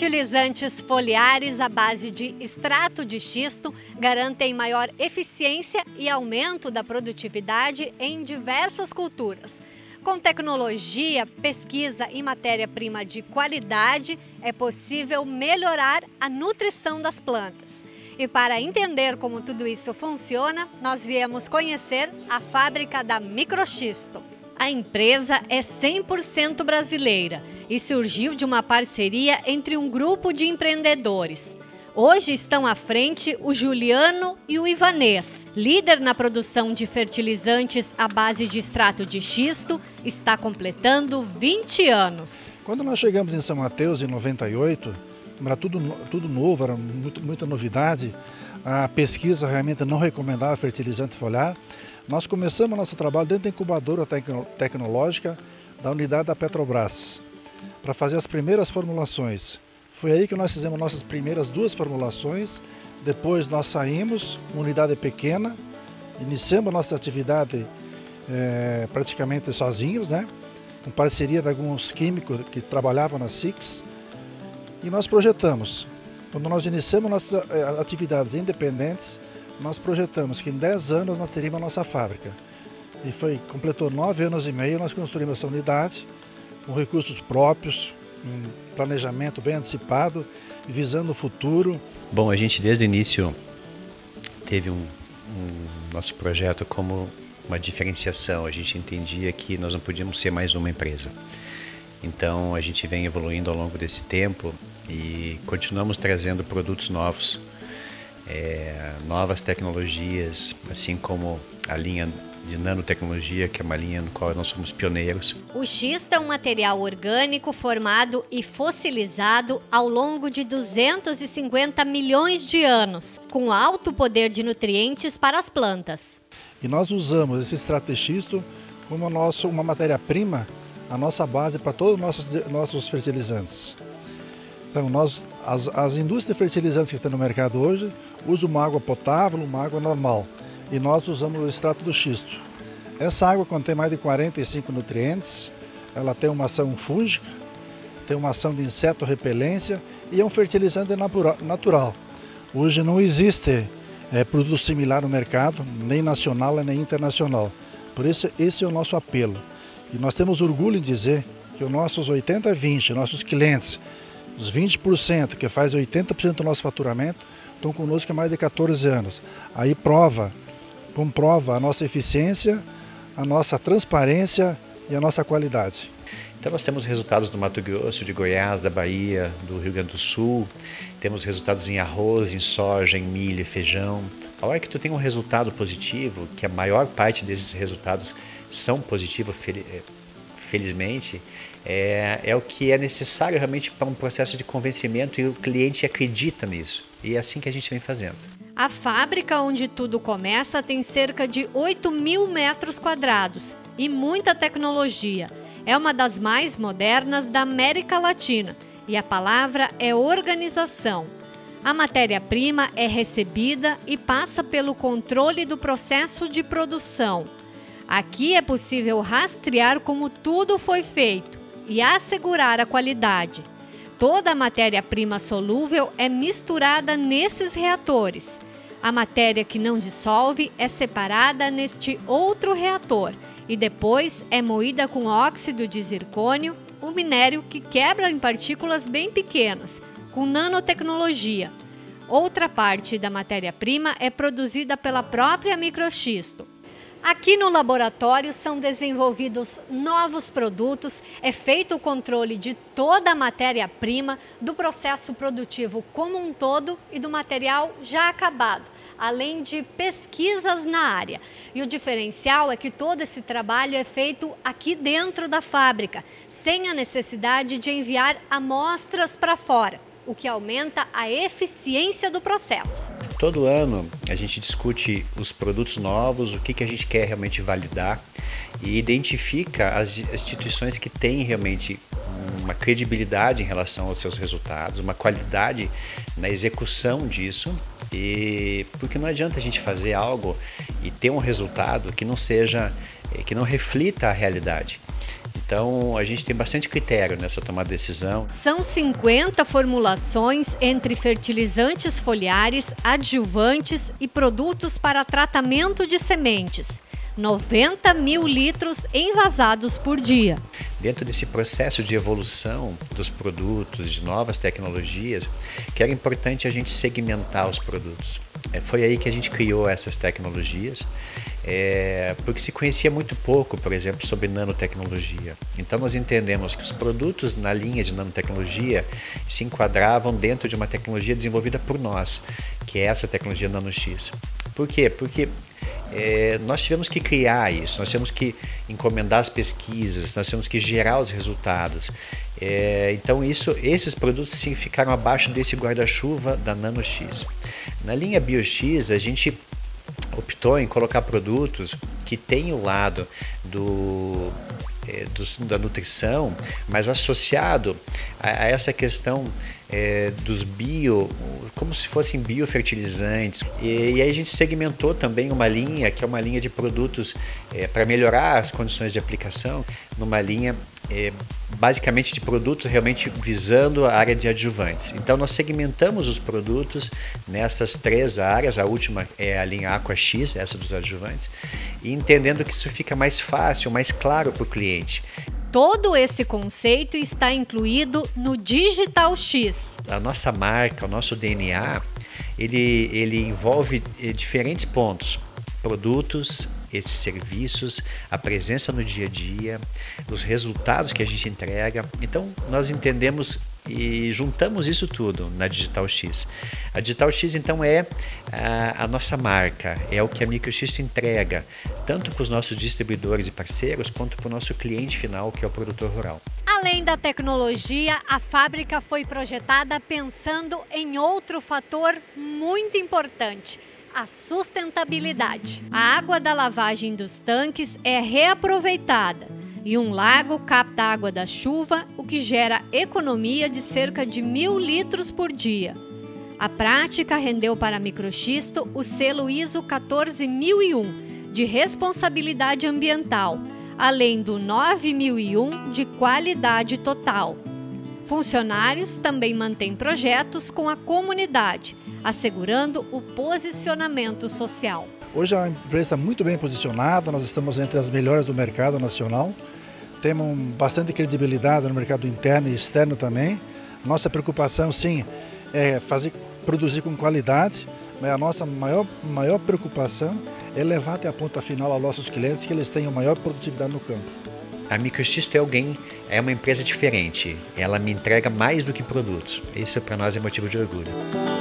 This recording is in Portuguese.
Fertilizantes foliares à base de extrato de xisto garantem maior eficiência e aumento da produtividade em diversas culturas. Com tecnologia, pesquisa e matéria-prima de qualidade, é possível melhorar a nutrição das plantas. E para entender como tudo isso funciona, nós viemos conhecer a fábrica da Microxisto. A empresa é 100% brasileira e surgiu de uma parceria entre um grupo de empreendedores. Hoje estão à frente o Juliano e o Ivanês. Líder na produção de fertilizantes à base de extrato de xisto, está completando 20 anos. Quando nós chegamos em São Mateus, em 98, era tudo, tudo novo, era muito, muita novidade. A pesquisa realmente não recomendava fertilizante foliar. Nós começamos nosso trabalho dentro da incubadora tecnológica da unidade da Petrobras, para fazer as primeiras formulações. Foi aí que nós fizemos nossas primeiras duas formulações. Depois nós saímos, uma unidade pequena, iniciamos nossa atividade é, praticamente sozinhos, né? com parceria de alguns químicos que trabalhavam na SIX. E nós projetamos. Quando nós iniciamos nossas é, atividades independentes, nós projetamos que em 10 anos nós teríamos a nossa fábrica. E foi, completou 9 anos e meio, nós construímos essa unidade com recursos próprios, um planejamento bem antecipado, visando o futuro. Bom, a gente desde o início teve um, um nosso projeto como uma diferenciação. A gente entendia que nós não podíamos ser mais uma empresa. Então a gente vem evoluindo ao longo desse tempo e continuamos trazendo produtos novos é, novas tecnologias, assim como a linha de nanotecnologia, que é uma linha no qual nós somos pioneiros. O xisto é um material orgânico formado e fossilizado ao longo de 250 milhões de anos, com alto poder de nutrientes para as plantas. E nós usamos esse estrategisto como nosso, uma matéria-prima, a nossa base para todos os nossos, nossos fertilizantes. Então, nós, as, as indústrias fertilizantes que estão no mercado hoje usam uma água potável, uma água normal. E nós usamos o extrato do xisto. Essa água contém mais de 45 nutrientes, ela tem uma ação fúngica, tem uma ação de inseto repelência e é um fertilizante natural. Hoje não existe é, produto similar no mercado, nem nacional nem internacional. Por isso, esse é o nosso apelo. E nós temos orgulho em dizer que os nossos 80-20, nossos clientes, os 20%, que faz 80% do nosso faturamento, estão conosco há mais de 14 anos. Aí prova, comprova a nossa eficiência, a nossa transparência e a nossa qualidade. Então nós temos resultados do Mato Grosso, de Goiás, da Bahia, do Rio Grande do Sul, temos resultados em arroz, em soja, em milho, feijão. A hora que tu tem um resultado positivo, que a maior parte desses resultados são positivos, felizmente, é, é o que é necessário realmente para um processo de convencimento e o cliente acredita nisso. E é assim que a gente vem fazendo. A fábrica onde tudo começa tem cerca de 8 mil metros quadrados e muita tecnologia. É uma das mais modernas da América Latina e a palavra é organização. A matéria-prima é recebida e passa pelo controle do processo de produção. Aqui é possível rastrear como tudo foi feito e assegurar a qualidade. Toda a matéria-prima solúvel é misturada nesses reatores. A matéria que não dissolve é separada neste outro reator e depois é moída com óxido de zircônio, um minério que quebra em partículas bem pequenas, com nanotecnologia. Outra parte da matéria-prima é produzida pela própria microxisto. Aqui no laboratório são desenvolvidos novos produtos, é feito o controle de toda a matéria-prima, do processo produtivo como um todo e do material já acabado, além de pesquisas na área. E o diferencial é que todo esse trabalho é feito aqui dentro da fábrica, sem a necessidade de enviar amostras para fora o que aumenta a eficiência do processo. Todo ano a gente discute os produtos novos, o que, que a gente quer realmente validar e identifica as instituições que têm realmente uma credibilidade em relação aos seus resultados, uma qualidade na execução disso e porque não adianta a gente fazer algo e ter um resultado que não seja que não reflita a realidade. Então a gente tem bastante critério nessa tomada de decisão. São 50 formulações entre fertilizantes foliares, adjuvantes e produtos para tratamento de sementes. 90 mil litros envasados por dia. Dentro desse processo de evolução dos produtos, de novas tecnologias, que era importante a gente segmentar os produtos. É, foi aí que a gente criou essas tecnologias, é, porque se conhecia muito pouco, por exemplo, sobre nanotecnologia. Então nós entendemos que os produtos na linha de nanotecnologia se enquadravam dentro de uma tecnologia desenvolvida por nós, que é essa tecnologia NanoX. Por quê? Porque é, nós tivemos que criar isso, nós temos que encomendar as pesquisas, nós temos que gerar os resultados. É, então isso, esses produtos sim ficaram abaixo desse guarda-chuva da NanoX. Na linha BioX a gente optou em colocar produtos que têm o lado do, é, do, da nutrição, mas associado a, a essa questão é, dos bio, como se fossem biofertilizantes. E, e, aí a gente segmentou também uma linha, que é uma linha de produtos é, para melhorar as condições de aplicação, numa linha é, basicamente de produtos realmente visando a área de adjuvantes. Então nós segmentamos os produtos nessas três áreas, a última é a linha Aqua X, essa dos adjuvantes, e entendendo que isso fica mais fácil, mais claro para o cliente. Todo esse conceito está incluído no Digital X. A nossa marca, o nosso DNA, ele, ele envolve eh, diferentes pontos: produtos, esses serviços, a presença no dia a dia, os resultados que a gente entrega. Então, nós entendemos e juntamos isso tudo na Digital X. A Digital X então é a, a nossa marca, é o que a MicroX entrega, tanto para os nossos distribuidores e parceiros, quanto para o nosso cliente final, que é o produtor rural. Além da tecnologia, a fábrica foi projetada pensando em outro fator muito importante a sustentabilidade. A água da lavagem dos tanques é reaproveitada e um lago capta água da chuva, o que gera economia de cerca de mil litros por dia. A prática rendeu para Microxisto o selo ISO 14001 de responsabilidade ambiental, além do 9001 de qualidade total. Funcionários também mantêm projetos com a comunidade, assegurando o posicionamento social. Hoje a empresa está muito bem posicionada, nós estamos entre as melhores do mercado nacional, temos bastante credibilidade no mercado interno e externo também. Nossa preocupação, sim, é fazer produzir com qualidade, mas a nossa maior, maior preocupação é levar até a ponta final aos nossos clientes que eles tenham maior produtividade no campo. A Microxisto é alguém, é uma empresa diferente. Ela me entrega mais do que produtos. Isso para nós é motivo de orgulho.